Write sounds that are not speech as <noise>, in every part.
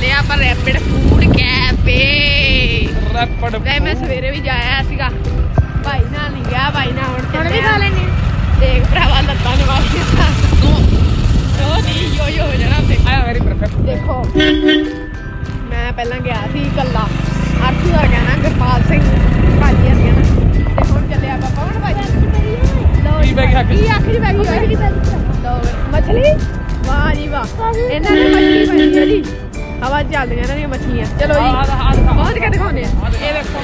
ਚੱਲੇ ਆ ਆਪਾਂ ਰੈਪਿਡ ਫੂਡ ਕੈਫੇ। ਰੈਪਡ ਵੈ ਮੈਂ ਸਵੇਰੇ ਵੀ ਜਾਇਆ ਸੀਗਾ। ਭਾਈ ਨਾਲ ਨਹੀਂ ਗਿਆ ਭਾਈ ਨਾਲ ਹੁਣ ਹੁਣ ਵੀ ਚੱਲੇ ਖਾ ਆ। ਲੈਣੇ ਦੇਖ ਭਰਾਵਾ ਲੱਤਾਂ ਨੂੰ ਵਾਲੀ ਉਹ ਨਹੀਂ ਯੋ ਯੋ ਹੋ ਜਾਣਾ ਤੇ ਆਇਆ ਵੈਰੀ ਪਰਫੈਕਟ ਦੇਖੋ ਮੈਂ ਪਹਿਲਾਂ ਗਿਆ ਸੀ ਇਕੱਲਾ। ਅਰਥੂ ਦਾ ਗਿਆ ਨਾ ਗੁਰਪਾਲ ਸਿੰਘ। ਭਾਜੀ ਆ ਗਿਆ ਨਾ। ਤੇ ਹੁਣ ਚੱਲਿਆ ਆਪਾਂ ਪਵਨ ਭਾਜੀ ਲਓ ਕੀ ਜੀ ਬਹਿ ਗਈ ਅੱਖ 'ਚ? ਕੀ ਅੱਖ ਦੀ ਬੈ ਗਈ। ਲਓ ਮਛਲੀ? ਵਾਹ ਜੀ ਵਾਹ। ਇਹਨਾਂ ਨੇ ਮੱਛੀ ਹੈ ਜੀ। ਹਵਾ ਚੱਲਦੀਆਂ ਇਹਨਾਂ ਦੀਆਂ ਮੱਛੀਆਂ। ਚਲੋ ਜੀ ਪਹੁੰਚ ਕੇ ਦਿਖਾਉਂਦੇ ਆ। ਇਹ ਦੇਖੋ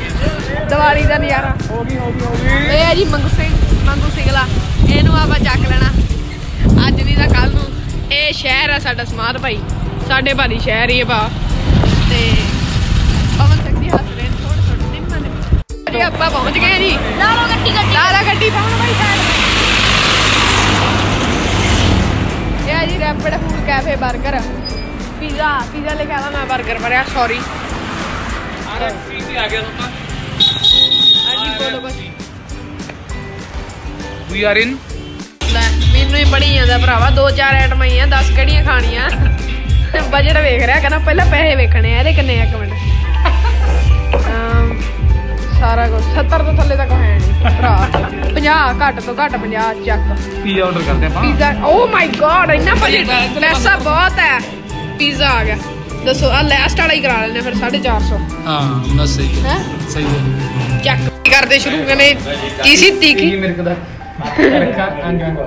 ਦੀਵਾਲੀ ਦਾ ਨਜ਼ਾਰਾ। ਹੋ ਗਈ ਹੋ ਗਈ ਹੋ ਗਈ। ਇਹ ਹੈ ਜੀ ਮੰਗੂ ਸਿੰਘ ਮੰਗੂ ਸਿੰਘਲਾ ਇਹਨੂੰ ਆਪਾਂ ਚੱਕ ਲੈਣਾ। ਅੱਜ ਨਹੀਂ ਤਾਂ ਕੱਲ ਨੂੰ। ਇਹ ਸ਼ਹਿਰ ਆ ਸਾਡਾ ਸਮਾਧ ਭਾਈ। ਸਾਡੇ ਭਾਰੀ ਸ਼ਹਿਰ ਹੀ ਹੈ ਭਾ। ਤੇ ਪਵਨ ਦੀ ਹੱਥ ਰੇਨ ਥੋੜੇ ਥੋੜੇ ਦਿਨ ਮਾਨੇ ਜੀ ਆਪਾਂ ਪਹੁੰਚ ਗਏ ਜੀ। ਲਾਓ ਗੱਟੀ ਗੱਟੀ ਲਾਲਾ ਗੱਡੀ ਪਵਨ ਭਾਈ ਸਾਈਡ ਇਹ ਜੀ ਰੈਪਿਡ ਫੂਡ ਕੈਫੇ 버ਗਰ ਪੀਜ਼ਾ ਪੀਜ਼ਾ ਲੈ ਕੇ ਆਵਾ ਮੈਂ 버ਗਰ ਭਰਿਆ ਸੌਰੀ ਆ ਰਿਹਾ ਸੀ ਆ ਗਿਆ ਤੁਮਾ ਹਾਂਜੀ ਬੋਲੋ ਬਸ। ਵੀ ਆਰ ਇਨ ਮੈਨੂੰ ਹੀ ਬੜੀ ਜਾਂਦਾ ਭਰਾਵਾ ਦੋ ਚਾਰ ਆਈਟਮਾਂ ਹੀ ਆ 10 ਕਿਹੜੀਆਂ ਖਾਣੀਆਂ। ਬਜਟ ਵੇਖ ਰਿਹਾ ਕਹਿੰਦਾ ਪਹਿਲਾਂ ਪੈਸੇ ਵੇਖਣੇ ਆ ਇਹਦੇ ਕਿੰਨੇ ਆ ਇੱਕ ਮਿੰਟ। ਸਾਰਾ ਕੁਝ 70 ਤੋਂ ਥੱਲੇ ਤੱਕ ਹੈ ਨਹੀਂ ਭਰਾ। 50 ਘੱਟ ਤੋਂ ਘੱਟ 50 ਚੱਕ। ਪੀਜ਼ਾ ਆਰਡਰ ਕਰਦੇ ਆਪਾਂ। ਪੀਜ਼ਾ ਓ ਮਾਈ ਗॉड ਇੰਨਾ ਬਜਟ ਪੈਸਾ ਬਹੁਤ ਹੈ। ਪੀਜ਼ਾ ਆ ਗਿਆ। ਦੱਸੋ ਆ ਲਾਸਟ ਵਾਲਾ ਹੀ ਕਰਾ ਲੈਣੇ ਫਿਰ 450 ਹਾਂ ਬਸ ਸਹੀ ਹੈ। ਸਹੀ ਹੈ। ਚੱਕ ਕਰਦੇ ਸ਼ੁਰੂ ਕਰਨੇ ਕੀ ਸੀ ਤਿੱਖੀ ਮੇਰੇ ਦਾ ਰੱਖਾ ਅੰਗ ਅੰਗ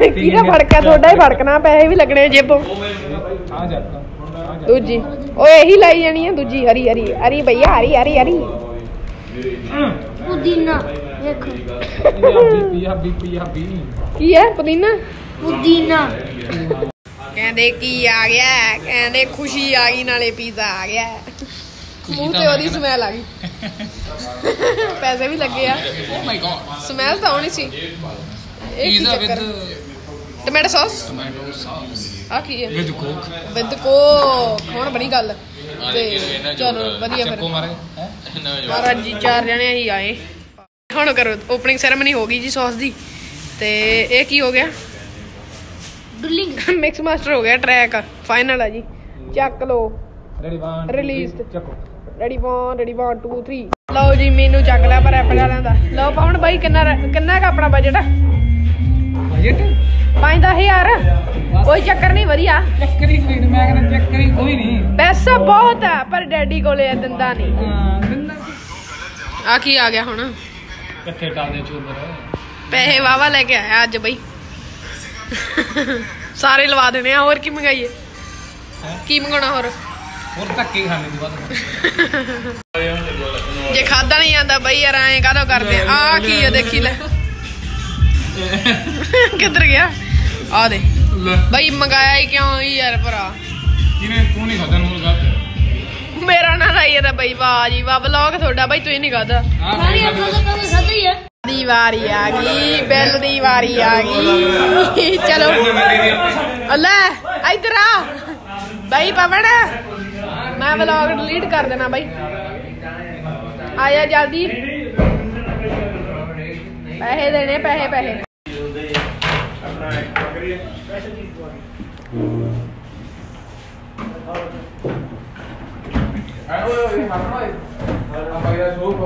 ਕਿਹਦਾ ਫੜਕਾ ਤੁਹਾਡਾ ਹੀ ਫੜਕਣਾ ਪੈਸੇ ਵੀ ਲੱਗਣੇ ਜੇਬੋਂ। ਆ ਜਾਤਾ ਆ ਜਾ ਦੂਜੀ ਓਏ ਇਹੀ ਲਾਈ ਜਾਣੀ ਹੈ ਦੂਜੀ ਹਰੀ ਹਰੀ ਹਰੀ ਭਈਆ ਹਰੀ ਹਰੀ ਹਰੀ। ਪੁਦੀਨਾ ਦੇਖੋ ਪੰਜਾਬੀ ਪੰਜਾਬੀ ਪੰਜਾਬੀ। ਕੀ ਹੈ ਪੁਦੀਨਾ? ਪੁਦੀਨਾ। ਕਹਿੰਦੇ ਕੀ ਆ ਗਿਆ ਕਹਿੰਦੇ ਖੁਸ਼ੀ ਆ ਗਈ ਨਾਲੇ ਪੀਜ਼ਾ ਆ ਗਿਆ ਮੂੰਹ ਤੇ ਉਹਦੀ ਸਮੈਲ ਆ ਗਈ। ਪੈਸੇ ਵੀ ਲੱਗੇ ਆ। ਓ ਮਾਈ ਗॉड ਸਮੈਲ ਤਾਂ ਆਉਣੀ ਸੀ। ਇਹ ਕੀ ਪੀਜ਼ਾ ਚੱਕਰ? With tomato sauce tomato sauce ਆ ਕੀ ਹੈ? ਵਿਦ ਕੋਕ ਵਿਦ ਕੋ ਹੁਣ ਬਣੀ ਗੱਲ। ਤੇ ਚਲੋ ਵਧੀਆ ਫਿਰ। ਚੱਕੋ ਮਾਰੇ ਹੈ? ਮਹਾਰਾਜ ਜੀ ਚਾਰ ਜਣੇ ਹੀ ਆਏ। ਹੁਣ ਕਰੋ ਓਪਨਿੰਗ ਸੈਰੇਮਨੀ ਹੋ ਗਈ ਜੀ ਸੌਸ ਦੀ। ਤੇ ਇਹ ਕੀ ਹੋ ਗਿਆ? ਡੁਲਿੰਗ ਮਿਕਸ ਮਾਸਟਰ ਹੋ ਗਿਆ ਟਰੈਕ ਫਾਈਨਲ ਆ ਜੀ। ਚੱਕ ਲੋ ਰੈਡੀ 1 Released. ਚੱਕੋ। ਰੈਡੀ 1 ਰੈਡੀ 1 2 3 ਲਓ ਜੀ ਮੈਨੂੰ ਚੱਕ ਲਿਆ ਪਰ ਐਪਲ ਵਾਲਿਆਂ ਦਾ। ਲਓ ਪਾਉਣ ਬਾਈ ਕਿੰਨਾ ਕਿੰਨਾ ਕਾ ਆਪਣਾ ਬਜਟ ਬਜਟ 5-10000 ਕੋਈ ਚੱਕਰ ਨਹੀਂ ਵਧੀਆ। ਚੱਕਰੀ ਕੋਈ ਨਹੀਂ ਮੈਂ ਕਹਿੰਦਾ ਚੱਕਰੀ ਕੋਈ ਨਹੀਂ। ਪੈਸਾ ਬਹੁਤ ਹੈ ਪਰ ਡੈਡੀ ਕੋਲੇ ਦਿੰਦਾ ਨਹੀਂ। ਹਾਂ ਦਿੰਦਾ ਆ ਕੀ ਆ ਗਿਆ ਹੁਣ? ਕਿੱਥੇ ਟਾਦੇ ਚੋਬਰ ਪੈਸੇ ਵਾਵਾ ਲੈ ਕੇ ਆਇਆ ਅੱਜ ਬਈ। <laughs> ਸਾਰੇ ਲਵਾ ਦੇਣੇ ਆ ਹੋਰ ਕੀ ਮੰਗਾਈਏ? ਕੀ ਮੰਗਾਉਣਾ ਹੋਰ? ਹੋਰ ਧੱਕੇ ਖਾਣੇ ਦੀ ਬਾਤ ਜੇ ਖਾਦਾ ਨਹੀਂ ਆਂਦਾ ਬਈ ਯਾਰ ਐਂ ਕਾਹਦੋਂ ਕਰਦੇ ਆ? ਕੀ ਆ ਦੇਖੀ ਲੈ। <laughs> ਕਿੱਧਰ ਗਿਆ? ਆ ਦੇ ਬਈ ਮੰਗਾਇਆ ਹੀ ਕਿਉਂ ਹੀ ਯਾਰ ਭਰਾ? ਜਿਹਨੇ ਤੂੰ ਨਹੀਂ ਖਾਦਾ ਨੂੰ ਗਲਤ ਮੇਰਾ ਨਾਂ ਇਹਦਾ ਬਈ ਵਾਹ ਜੀ ਵਾਹ ਵਲੌਗ ਤੁਹਾਡਾ ਬਈ ਤੂੰ ਹੀ ਨਹੀਂ ਖਾਦਾ ਮਾਰੀ ਆਪਾਂ ਤਾਂ ਖਾਧਾ ਹੀ ਦੀ ਵਾਰੀ ਆ ਗਈ, ਬਿੱਲ ਦੀ ਵਾਰੀ ਆ ਗਈ। ਚਲੋ। ਲੈ, ਇੱਧਰ ਆ। ਬਾਈ ਪਵਨ, ਮੈਂ ਵਲੌਗ ਡਿਲੀਟ ਕਰ ਦੇਣਾ ਬਈ। ਆ ਜਲਦੀ। ਪੈਸੇ ਦੇਣੇ, ਪੈਸੇ ਪੈਸੇ।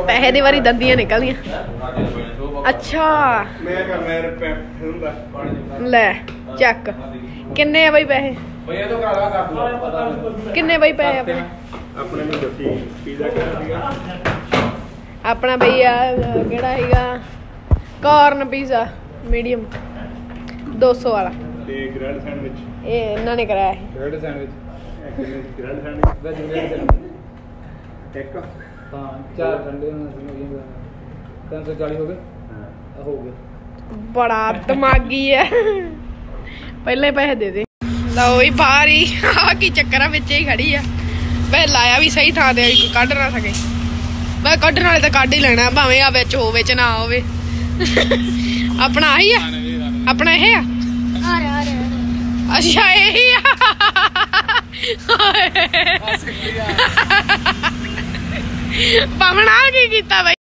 ਪੈਸੇ ਦੀ ਵਾਰੀ ਦੰਦੀਆਂ ਨਿਕਲਦੀਆਂ। ਅੱਛਾ। ਮੈਂ ਲੈ ਚੱਕ। ਕਿੰਨੇ ਆ ਬਈ ਪੈਸੇ? ਭਈਆ ਤੋਂ ਕਰਾ ਲਾ ਕਰ ਕਿੰਨੇ ਬਈ ਪੈਸੇ ਆਪਣੇ? ਆਪਣੇ ਨੂੰ ਦੱਸੀ ਪੀਜ਼ਾ ਕਿਹੜਾ ਸੀਗਾ ਆਪਣਾ ਬਈ ਆ ਕਿਹੜਾ ਹੈਗਾ? ਕਾਰਨ ਪੀਜ਼ਾ ਮੀਡੀਅਮ 200 ਵਾਲਾ। ਤੇ ਗ੍ਰੈਂਡ ਸੈਂਡਵਿਚ ਇਹ ਇਹਨਾਂ ਨੇ ਕਰਾਇਆ ਸੀ। ਬ੍ਰੈਡ ਸੈਂਡਵਿਚ ਗ੍ਰੈਂਡ ਸੈਂਡਵਿਚ ਇੱਕ। ਹਾਂ ਚਾਰ ਠੰਡੇ ਹੋਣਾ ਸੀ 340 ਹੋ ਗਏ। ਆ ਹੋ ਗਿਆ। ਬੜਾ ਦਿਮਾਗੀ ਹੈ ਪਹਿਲੇ ਪੈਸੇ ਦੇ ਦੇ। ਲਓ ਵੀ ਬਾਹਰ ਹੀ। ਆ ਕੀ ਚੱਕਰ ਆ ਵਿੱਚ ਹੀ ਖੜੀ ਆ। ਮੈਂ ਲਾਇਆ ਵੀ ਸਹੀ ਥਾਂ ਤੇ ਕੋਈ ਕੱਢ ਨਾ ਸਕੇ। ਮੈਂ ਕੱਢਣ ਵਾਲੇ ਤਾਂ ਕੱਢ ਹੀ ਲੈਣਾ ਭਾਵੇਂ ਆ ਵਿੱਚ ਹੋਵੇ ਚ ਨਾ ਹੋਵੇ। ਆਪਣਾ ਆਹੀ ਆ? ਆਪਣਾ ਇਹ ਆ? ਆ ਰਿਹਾ ਆ ਰਿਹਾ ਅੱਛਾ ਇਹ ਹੀ ਆ ਪਵਨ ਆ ਕੀ ਕੀਤਾ ਬਈ?